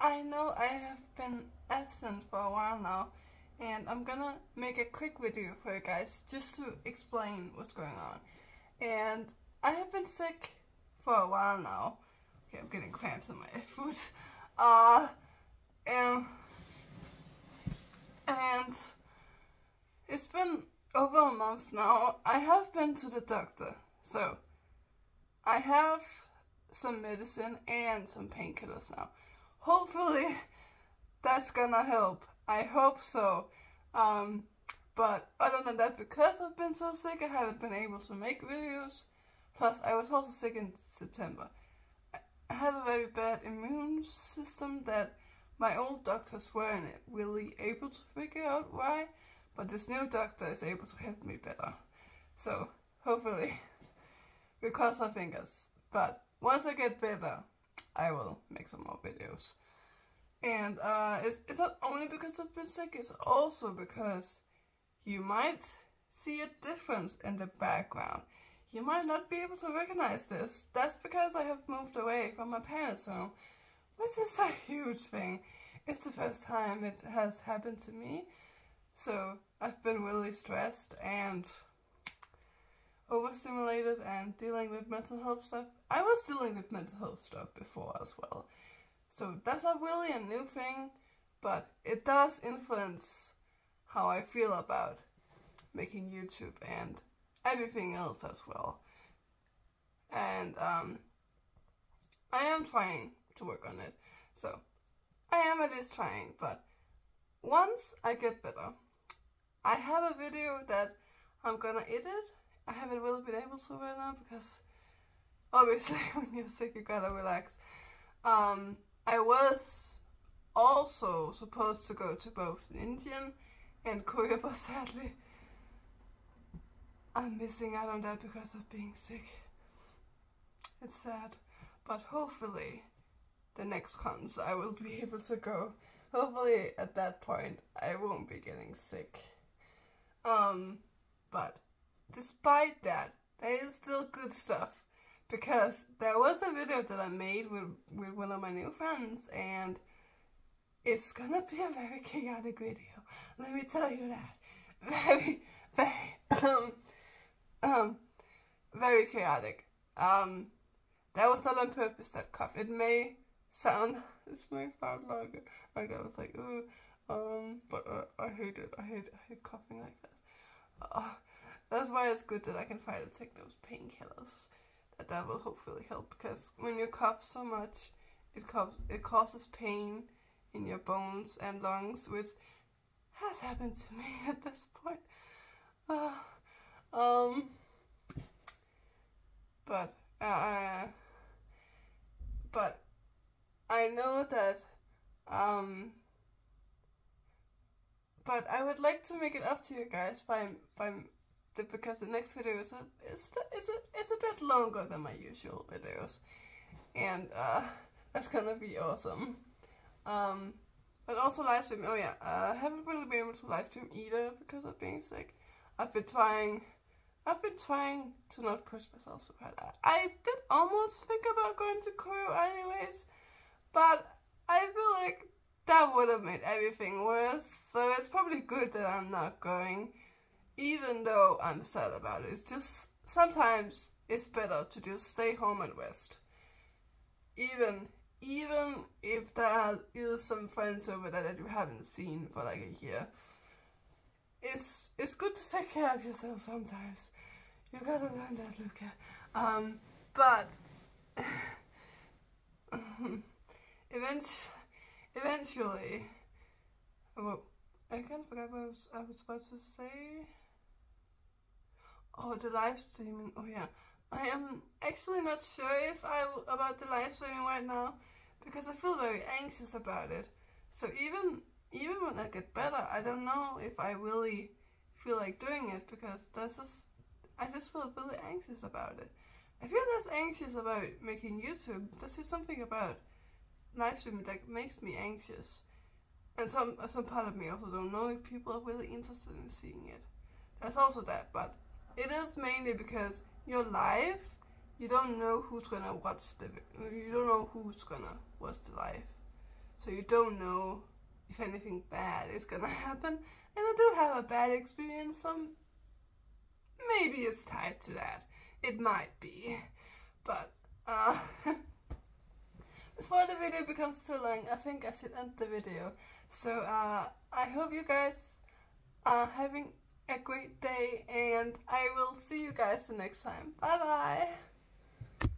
I know I have been absent for a while now, and I'm gonna make a quick video for you guys just to explain what's going on. And I have been sick for a while now. Okay, I'm getting cramps in my foot. Uh, and, and it's been over a month now. I have been to the doctor, so I have some medicine and some painkillers now. Hopefully that's gonna help. I hope so. Um, but other than that, because I've been so sick, I haven't been able to make videos. Plus, I was also sick in September. I have a very bad immune system that my old doctors weren't really able to figure out why, but this new doctor is able to help me better. So, hopefully, we cross our fingers. But once I get better, I will make some more videos. And uh, it's, it's not only because I've been sick, it's also because you might see a difference in the background. You might not be able to recognize this. That's because I have moved away from my parents' home, which is a huge thing. It's the first time it has happened to me, so I've been really stressed and overstimulated and dealing with mental health stuff. I was dealing with mental health stuff before as well. So that's not really a new thing, but it does influence how I feel about making YouTube and everything else as well. And um, I am trying to work on it. So I am at least trying, but once I get better, I have a video that I'm gonna edit. I haven't really been able to right now because obviously when you're sick you gotta relax. Um, I was also supposed to go to both Indian and Korea, but sadly I'm missing out on that because of being sick. It's sad, but hopefully the next cons I will be able to go. Hopefully at that point I won't be getting sick. Um, but despite that, there is still good stuff because there was a video that I made with, with one of my new friends and it's gonna be a very chaotic video. Let me tell you that. Very, very, um, um, very chaotic. Um, that was not on purpose, that cough. It may sound, it may sound like, like I was like, ooh, um, but uh, I hate it. I hate, I hate coughing like that. Uh, that's why it's good that I can finally take those painkillers. That that will hopefully help because when you cough so much, it cough, it causes pain in your bones and lungs, which has happened to me at this point. Uh, um, but uh, but I know that um but I would like to make it up to you guys by by because the next video is a is is a is a bit longer than my usual videos, and uh, that's gonna be awesome. Um, but also live stream. Oh yeah, uh, I haven't really been able to live stream either because of being sick. I've been trying. I've been trying to not push myself so hard. I did almost think about going to Korea anyways, but I feel like that would have made everything worse. So it's probably good that I'm not going even though I'm sad about it, it's just sometimes it's better to just stay home and rest. Even even if there is some friends over there that you haven't seen for like a year, it's it's good to take care of yourself sometimes. You gotta learn that, Luca. Um, but eventually, eventually, well, I kind of forgot what I was, I was supposed to say. Oh, the live streaming. Oh yeah. I am actually not sure if I about the live streaming right now because I feel very anxious about it. So even even when I get better, I don't know if I really feel like doing it because that's just I just feel really anxious about it. I feel less anxious about making YouTube. There's just something about live streaming that makes me anxious. And some some part of me also don't know if people are really interested in seeing it. That's also that, but it is mainly because you're live, you don't know who's gonna watch the you don't know who's gonna watch the live. so you don't know if anything bad is gonna happen. And I do have a bad experience, so maybe it's tied to that. It might be, but uh, before the video becomes too long, I think I should end the video. So uh, I hope you guys are having a great day, and I will see you guys the next time. Bye bye.